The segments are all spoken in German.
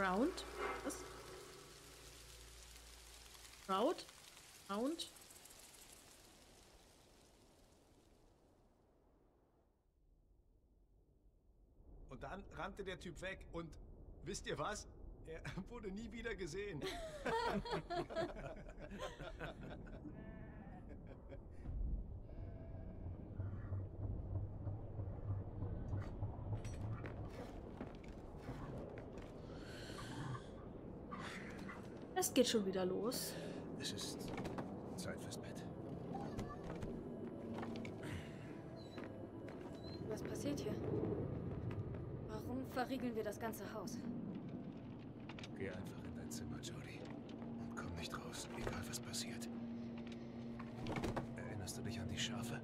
Ground? Was? Ground? Ground? Und dann rannte der Typ weg und wisst ihr was? Er wurde nie wieder gesehen. Es geht schon wieder los. Es ist Zeit fürs Bett. Was passiert hier? Warum verriegeln wir das ganze Haus? Geh einfach in dein Zimmer, Jody. Und komm nicht raus, egal was passiert. Erinnerst du dich an die Schafe?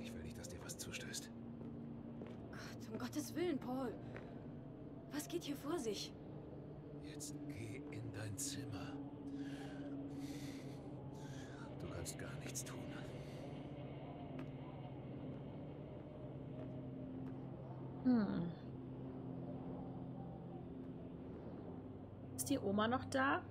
Ich will nicht, dass dir was zustößt. Gott, um Gottes Willen, Paul. Was geht hier vor sich? Jetzt geh dein Zimmer. Du kannst gar nichts tun. Hm. Ist die Oma noch da?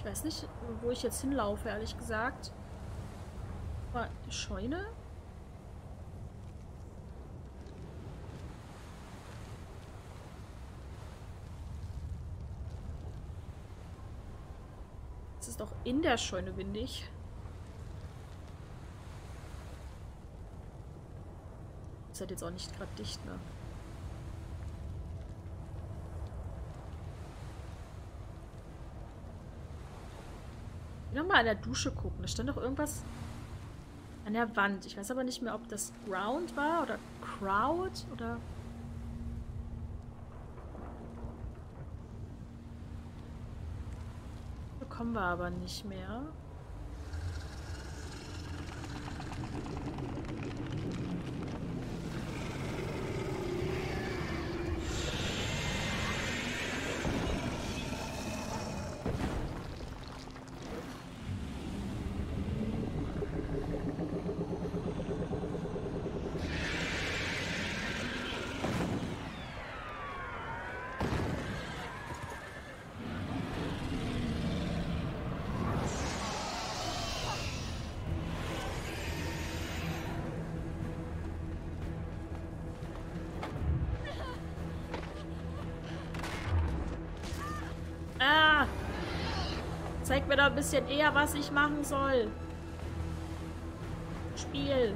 Ich weiß nicht, wo ich jetzt hinlaufe, ehrlich gesagt. Aber Scheune? Es ist doch in der Scheune windig. Ist halt jetzt auch nicht gerade dicht, ne? Nochmal an der Dusche gucken. Da stand doch irgendwas an der Wand. Ich weiß aber nicht mehr, ob das Ground war oder Crowd oder... Bekommen wir aber nicht mehr. Zeig mir doch ein bisschen eher, was ich machen soll. Spiel.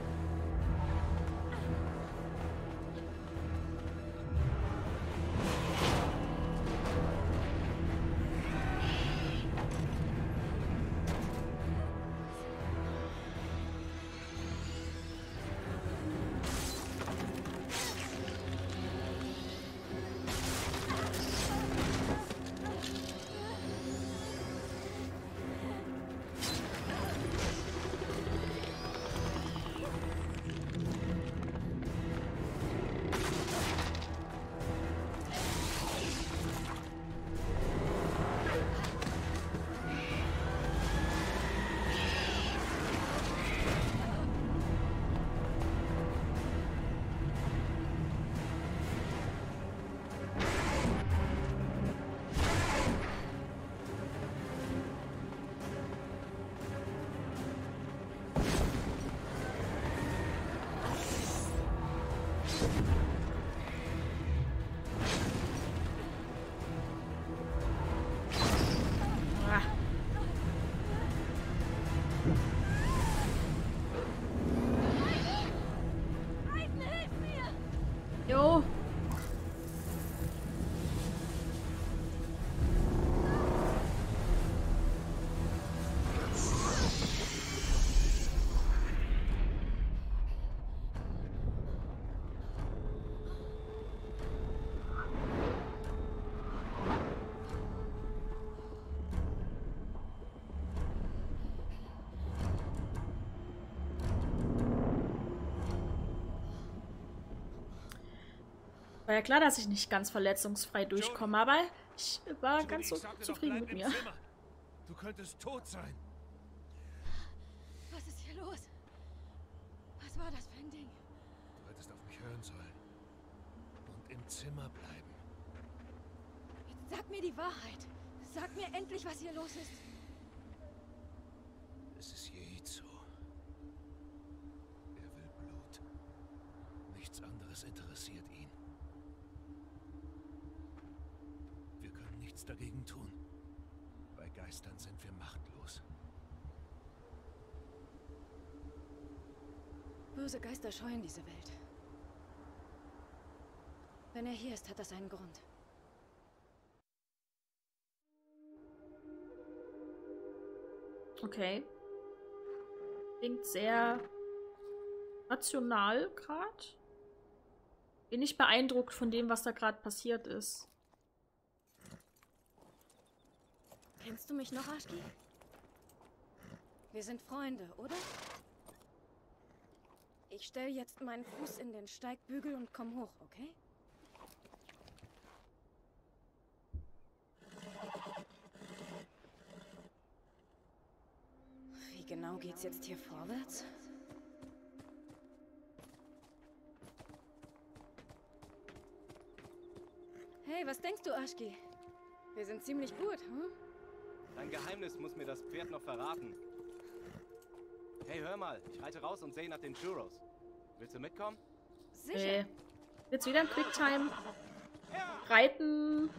War ja klar, dass ich nicht ganz verletzungsfrei durchkomme, aber ich war Jody, ganz so zufrieden mit im mir. Zimmer. Du könntest tot sein. Was ist hier los? Was war das für ein Ding? Du hättest auf mich hören sollen. Und im Zimmer bleiben. Jetzt sag mir die Wahrheit. Sag mir endlich, was hier los ist. Es ist Jeizo. Er will Blut. Nichts anderes interessiert ihn. Wir können nichts dagegen tun. Bei Geistern sind wir machtlos. Böse Geister scheuen diese Welt. Wenn er hier ist, hat das einen Grund. Okay. Klingt sehr rational gerade. Bin nicht beeindruckt von dem, was da gerade passiert ist. Kennst du mich noch, Aschki? Wir sind Freunde, oder? Ich stell jetzt meinen Fuß in den Steigbügel und komm hoch, okay? Wie genau geht's jetzt hier vorwärts? Hey, was denkst du, Aschki? Wir sind ziemlich gut, hm? Dein Geheimnis muss mir das Pferd noch verraten. Hey, hör mal, ich reite raus und sehe nach den Churros. Willst du mitkommen? Sicher. Nee. Jetzt wieder ein Quicktime. Reiten.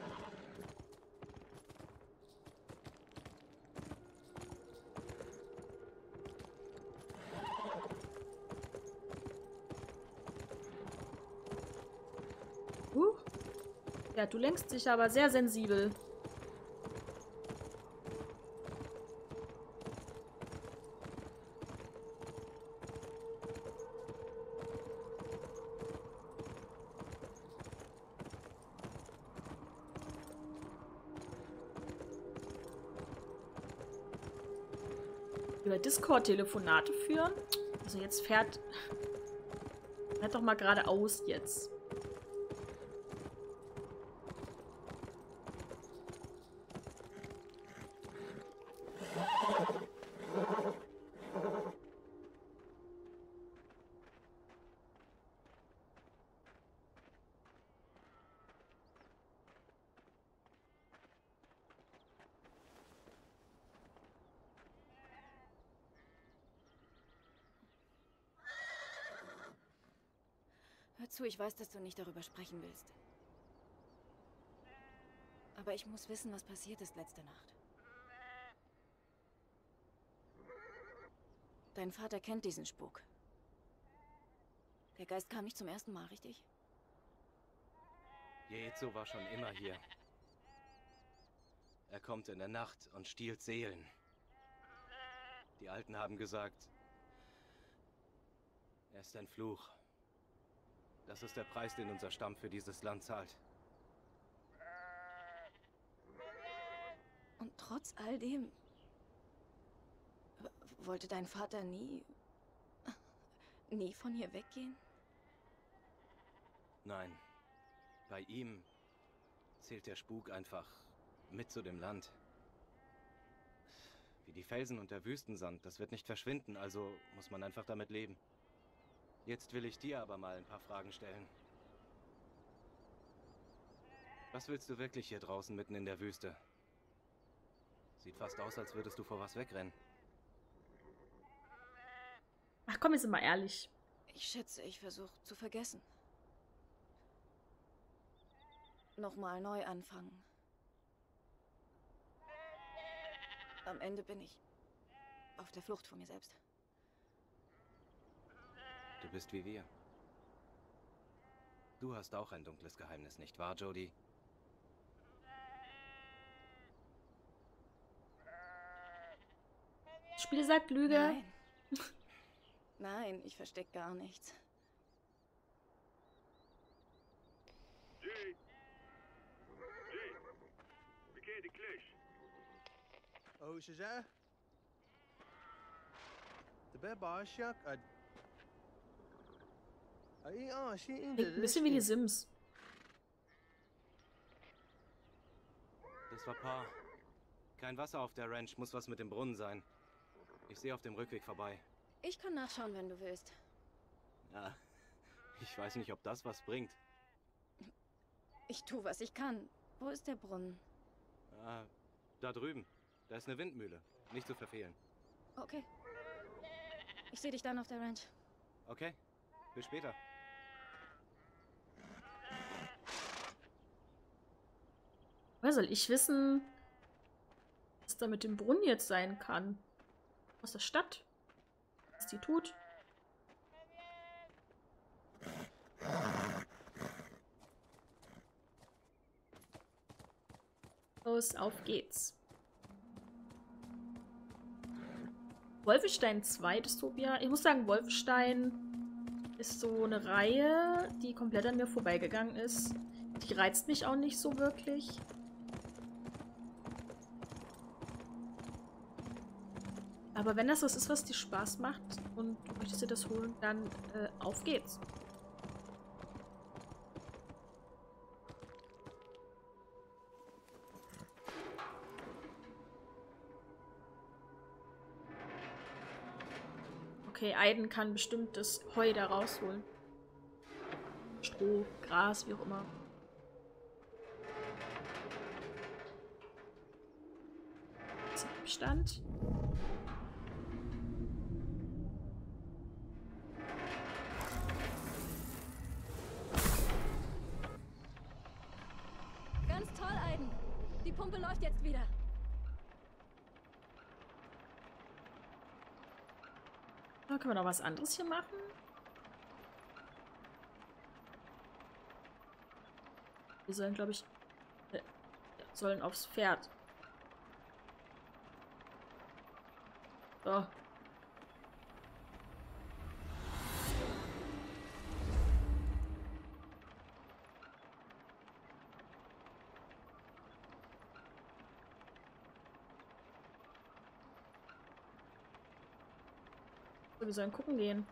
Uh. Ja, du lenkst dich aber sehr sensibel. Über Discord Telefonate führen? Also jetzt fährt... Fährt doch mal geradeaus jetzt. Ich weiß, dass du nicht darüber sprechen willst. Aber ich muss wissen, was passiert ist letzte Nacht. Dein Vater kennt diesen Spuk. Der Geist kam nicht zum ersten Mal, richtig? Jezo war schon immer hier. Er kommt in der Nacht und stiehlt Seelen. Die Alten haben gesagt, er ist ein Fluch. Das ist der Preis, den unser Stamm für dieses Land zahlt. Und trotz all dem wollte dein Vater nie nie von hier weggehen? Nein, bei ihm zählt der Spuk einfach mit zu dem Land. Wie die Felsen und der Wüstensand, das wird nicht verschwinden, also muss man einfach damit leben. Jetzt will ich dir aber mal ein paar Fragen stellen. Was willst du wirklich hier draußen mitten in der Wüste? Sieht fast aus, als würdest du vor was wegrennen. Ach komm, jetzt sind wir ehrlich. Ich schätze, ich versuche zu vergessen. Nochmal neu anfangen. Am Ende bin ich auf der Flucht vor mir selbst. Du bist wie wir. Du hast auch ein dunkles Geheimnis, nicht wahr, Jody? Das Spiel sagt Lüge. Nein. Nein, ich versteck gar nichts. Oh, ze zei. De beba shak ein bisschen wie die Sims. Das war Paar. Kein Wasser auf der Ranch, muss was mit dem Brunnen sein. Ich sehe auf dem Rückweg vorbei. Ich kann nachschauen, wenn du willst. Ja, ich weiß nicht, ob das was bringt. Ich tue, was ich kann. Wo ist der Brunnen? Ah, da drüben. Da ist eine Windmühle. Nicht zu verfehlen. Okay. Ich sehe dich dann auf der Ranch. Okay. Bis später. Woher soll ich wissen, was da mit dem Brunnen jetzt sein kann? Aus der Stadt? Was die tut? Los, auf geht's. Wolfenstein 2 Dystopia. Ich muss sagen, Wolfenstein ist so eine Reihe, die komplett an mir vorbeigegangen ist. Die reizt mich auch nicht so wirklich. Aber wenn das was ist, was dir Spaß macht und du möchtest dir das holen, dann äh, auf geht's. Okay, Aiden kann bestimmt das Heu da rausholen. Stroh, Gras, wie auch immer. Abstand. Pumpe läuft jetzt wieder. Da können wir noch was anderes hier machen. Wir sollen, glaube ich, äh, sollen aufs Pferd. So. So, Wir sollen gucken gehen.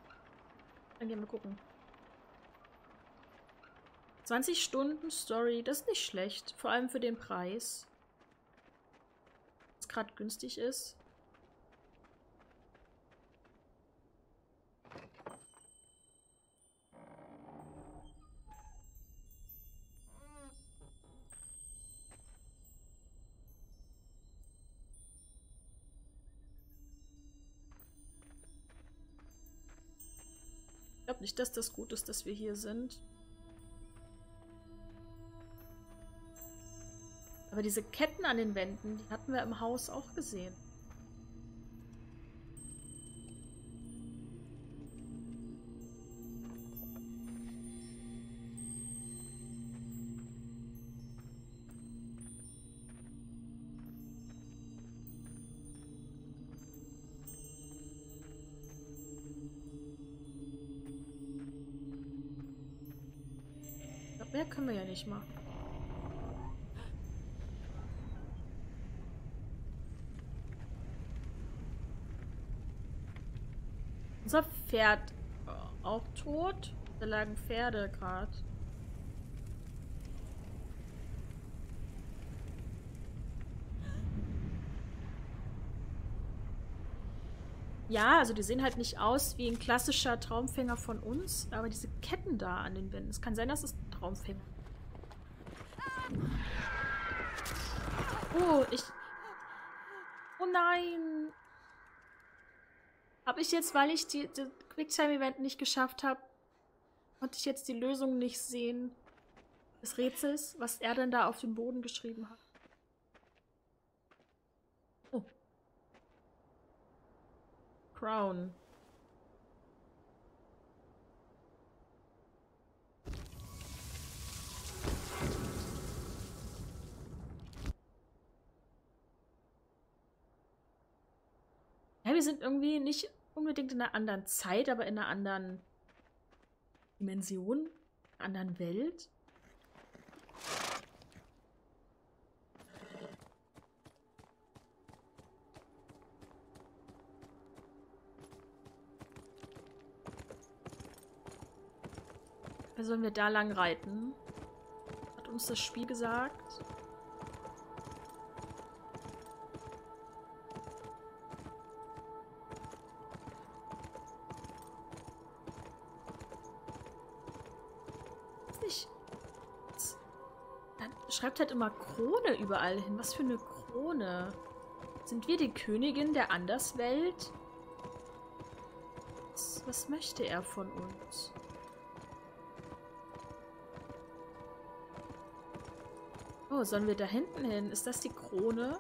Dann gehen wir gucken. 20 Stunden Story, das ist nicht schlecht. Vor allem für den Preis. Was gerade günstig ist. Nicht, dass das gut ist, dass wir hier sind. Aber diese Ketten an den Wänden, die hatten wir im Haus auch gesehen. Mehr können wir ja nicht machen. Unser Pferd äh, auch tot? Da lagen Pferde gerade. Ja, also die sehen halt nicht aus wie ein klassischer Traumfänger von uns, aber diese Ketten da an den Wänden. Es kann sein, dass es Traumfänger. Oh, ich. Oh nein! Habe ich jetzt, weil ich die, die Quicktime-Event nicht geschafft habe, konnte ich jetzt die Lösung nicht sehen des Rätsels, was er denn da auf dem Boden geschrieben hat. Oh. Crown. Ja, wir sind irgendwie nicht unbedingt in einer anderen Zeit, aber in einer anderen Dimension, einer anderen Welt. Also sollen wir da lang reiten? Hat uns das Spiel gesagt. nicht. Dann schreibt halt immer Krone überall hin. Was für eine Krone? Sind wir die Königin der Anderswelt? Was, was möchte er von uns? Oh, sollen wir da hinten hin? Ist das die Krone?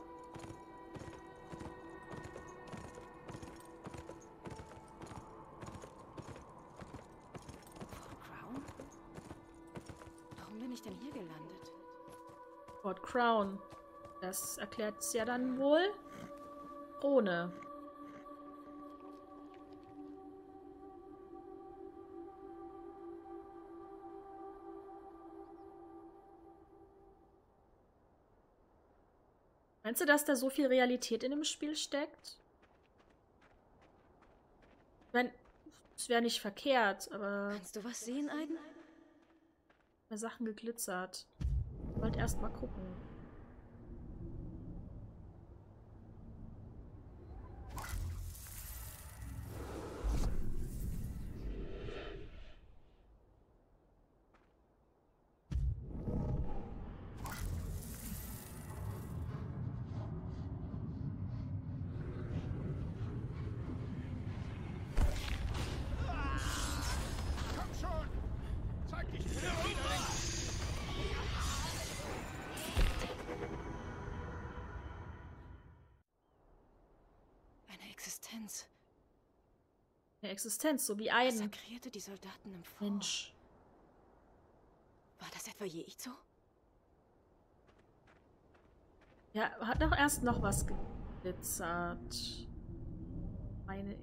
Crown. Das erklärt es ja dann wohl. Krone. Meinst du, dass da so viel Realität in dem Spiel steckt? Ich meine, es wäre nicht verkehrt, aber Kannst du was sehen, Aiden? Sachen geglitzert. Wollte erst mal gucken. Existenz, so wie Aiden. Massakrierte die Soldaten im Fort. Mensch. War das etwa Jeizo? Ja, hat doch erst noch was geglitzert. Meine.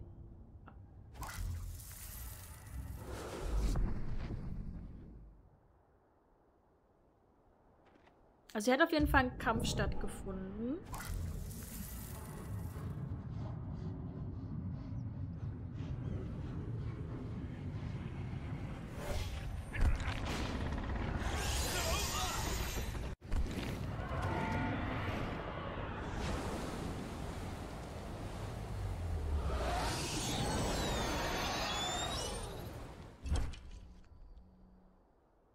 Also hier hat auf jeden Fall ein Kampf stattgefunden.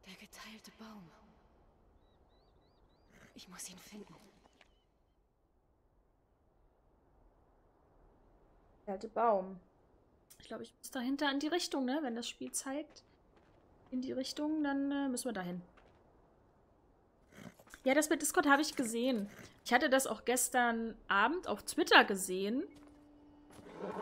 Der geteilte Baum. Ich muss ihn finden. Der alte Baum. Ich glaube, ich muss dahinter in die Richtung, ne? Wenn das Spiel zeigt. In die Richtung, dann äh, müssen wir dahin. Ja, das mit Discord habe ich gesehen. Ich hatte das auch gestern Abend auf Twitter gesehen.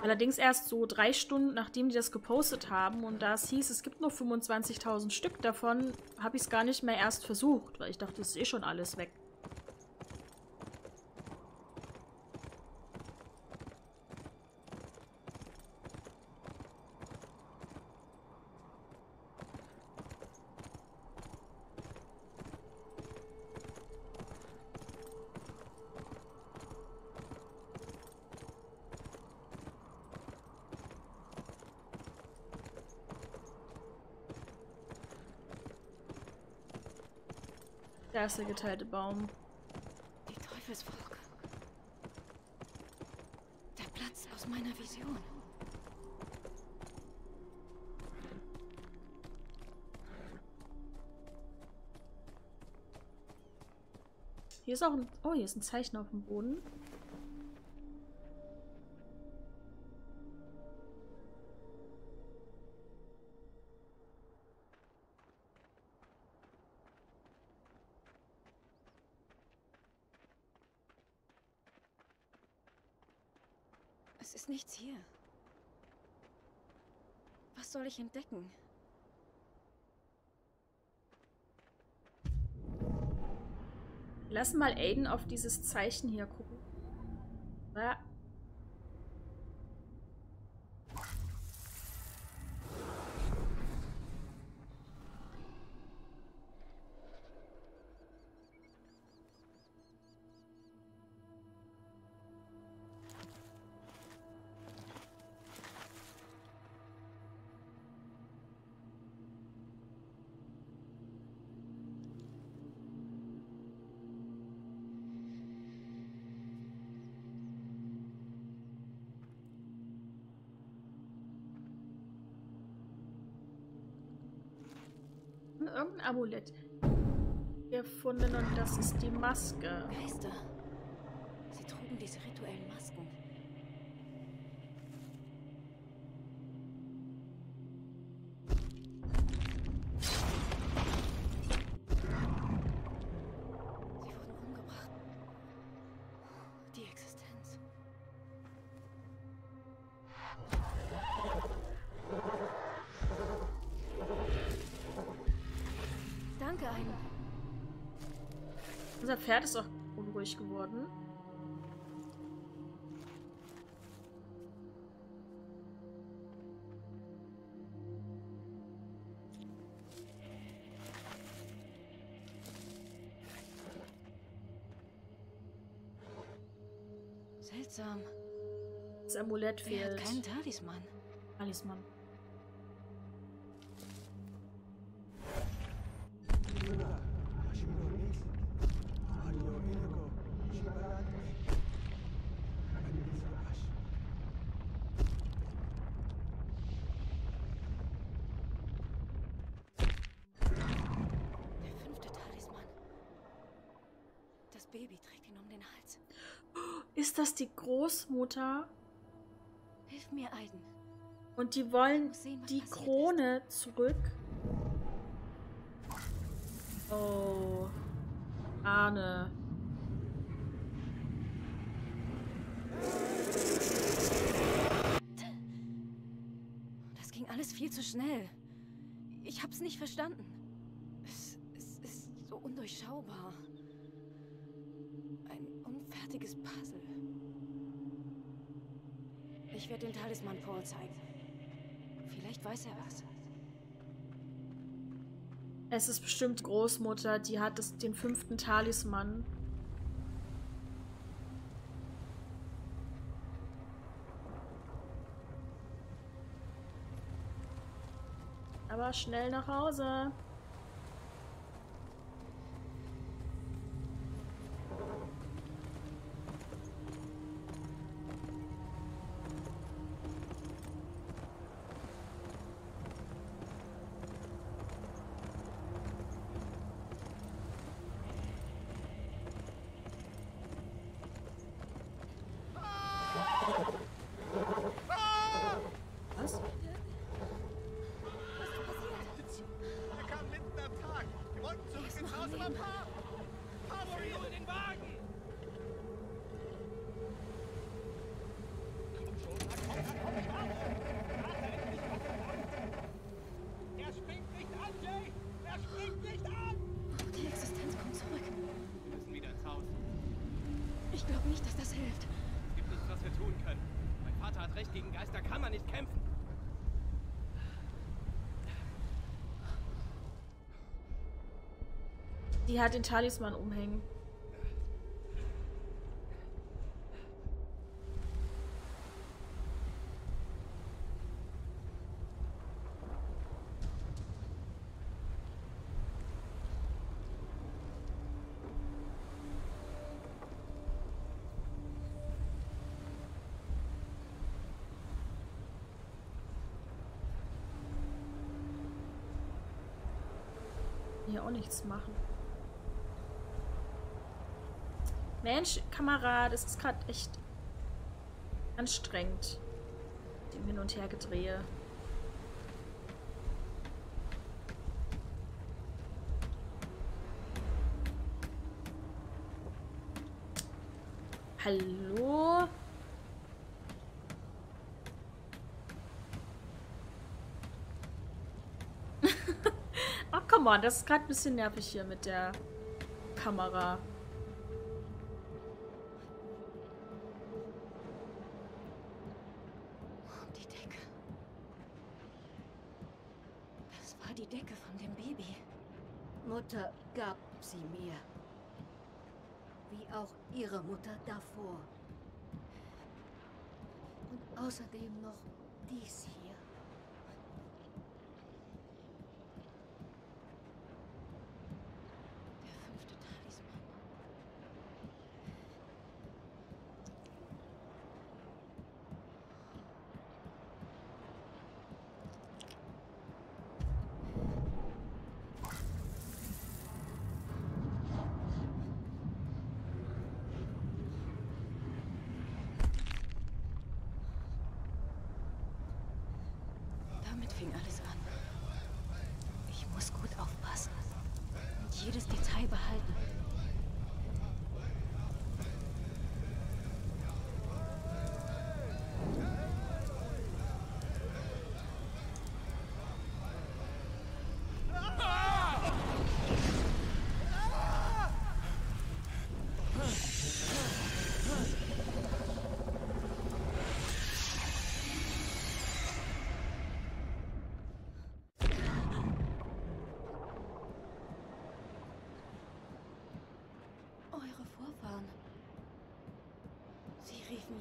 Allerdings erst so drei Stunden, nachdem die das gepostet haben. Und da es hieß, es gibt nur 25.000 Stück davon, habe ich es gar nicht mehr erst versucht, weil ich dachte, es ist eh schon alles weg. Da ist der geteilte Baum. Die Teufelswolke. Der Platz aus meiner Vision. Hier ist auch ein. Oh, hier ist ein Zeichen auf dem Boden. Soll ich entdecken? Lass mal Aiden auf dieses Zeichen hier gucken. Ja. Irgendein Amulett. gefunden und das ist die Maske. Geister. Danke, ein Unser Pferd ist auch unruhig geworden. seltsam. Das Amulett Wer hat fehlt. keinen Talisman? Talisman. Der fünfte Talisman. Das Baby trägt ihn um den Hals. Ist das die Großmutter? Hilf mir, Aiden. Und die wollen sehen, die Krone zurück. Oh. Arne. Das ging alles viel zu schnell. Ich hab's nicht verstanden. Es, es ist so undurchschaubar. Ein unfertiges Puzzle. Ich werde den Talisman Paul zeigen. Vielleicht weiß er was. Es ist bestimmt Großmutter, die hat das, den fünften Talisman. Aber schnell nach Hause. Was? Wir kamen mitten am Tag. Wir wollten zurück ins Haus, aber Pa! Pa, hol den Wagen! Er springt nicht an, Jay! Er springt nicht an! Die Existenz kommt zurück. Wir müssen wieder ins Haus. Ich glaube nicht, dass das hilft. Es gibt nichts, was wir tun können. Mein Vater hat recht, gegen Geister kann man nicht kämpfen. Die hat den Talisman umhängen. Hier auch nichts machen. Mensch, Kamera, das ist gerade echt anstrengend. Dem Hin- und Hergedrehe. Hallo? Ach, come on, das ist gerade ein bisschen nervig hier mit der Kamera. Die Decke. Das war die Decke von dem Baby. Mutter gab sie mir. Wie auch ihre Mutter davor. Und außerdem noch dies hier. Der fünfte Talisman. Fing alles an. Ich muss gut aufpassen und jedes Detail behalten. Eure Vorfahren.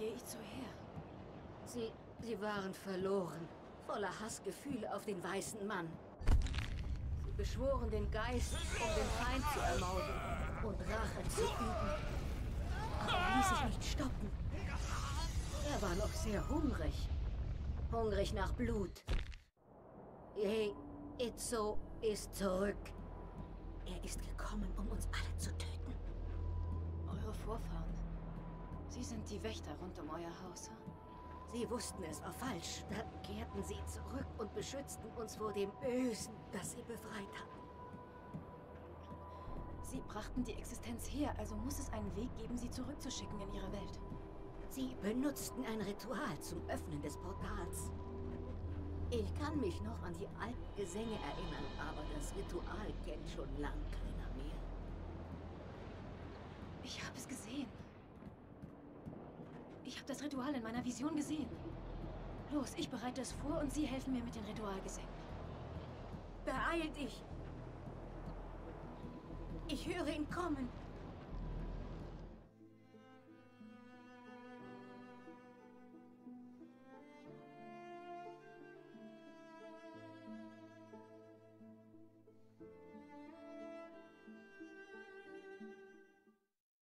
Sie riefen Jeizo her. Sie, sie waren verloren, voller Hassgefühle auf den weißen Mann. Sie beschworen den Geist, um den Feind zu ermorden und Rache zu üben. Aber er ließ sich nicht stoppen. Er war noch sehr hungrig. Hungrig nach Blut. Hey, Itzo ist zurück. Er ist gekommen, um uns alle zu töten. Eure Vorfahren. Sie sind die Wächter rund um euer Haus. hm? Sie wussten, es war falsch. Da kehrten sie zurück und beschützten uns vor dem Bösen, das sie befreit hatten. Sie brachten die Existenz her, also muss es einen Weg geben, sie zurückzuschicken in ihre Welt. Sie benutzten ein Ritual zum Öffnen des Portals. Ich kann mich noch an die alten Gesänge erinnern, aber das Ritual kennt schon lang keiner mehr. Ich habe es gesehen. Habe das Ritual in meiner Vision gesehen. Los, ich bereite es vor und Sie helfen mir mit den Ritualgesängen. Beeil dich! Ich höre ihn kommen.